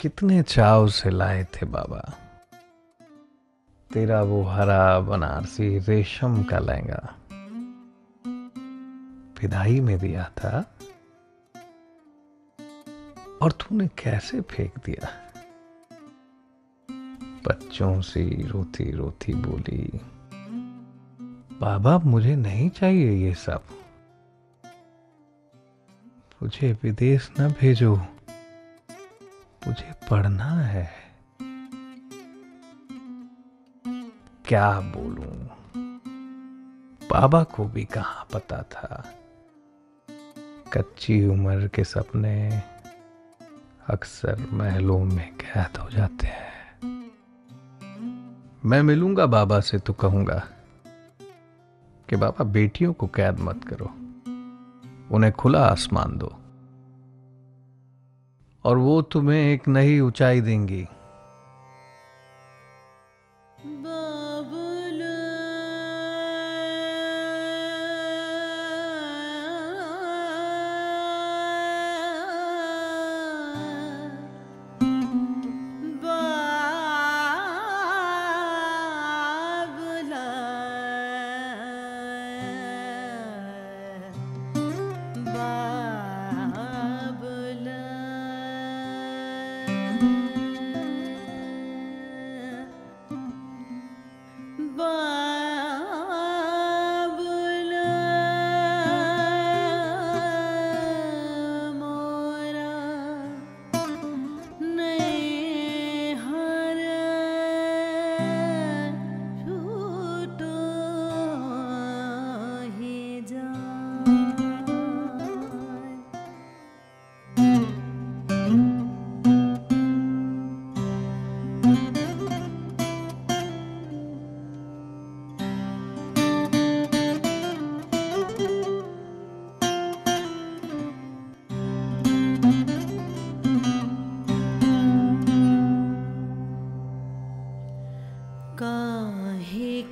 कितने चाव से लाए थे बाबा? तेरा वो हरा बनारसी रेशम का लहंगा। विदाई में दिया था। और तूने कैसे फेंक दिया? बच्चों से रोती रोती बोली, बाबा, मुझे नहीं चाहिए ये सब। मुझे विदेश न भेजो। मुझे पढ़ना है। क्या बोलूँ? बाबा को भी कहा पता था? कच्ची उम्र के सपने अक्सर महलों में कैद हो जाते हैं। मैं मिलूँगा बाबा से तो कहूँगा कि बाबा बेटियों को कैद मत करो। उन्हें खुला आसमान दो। और वो तुम्हें एक नई ऊंचाई देंगी।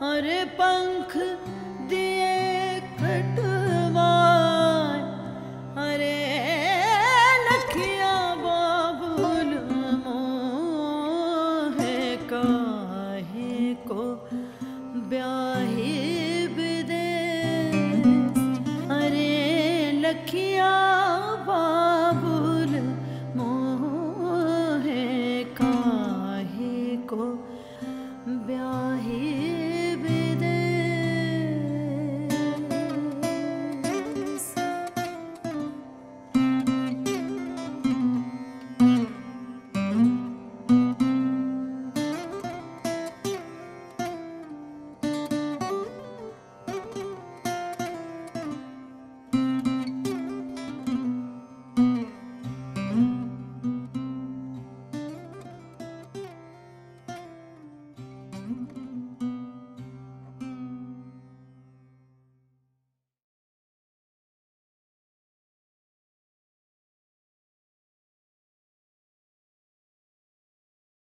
हर पंख दिए खटवान हरे लखिया बाबुल मोहे काहे को ब्याहे बिदे। हरे लखिया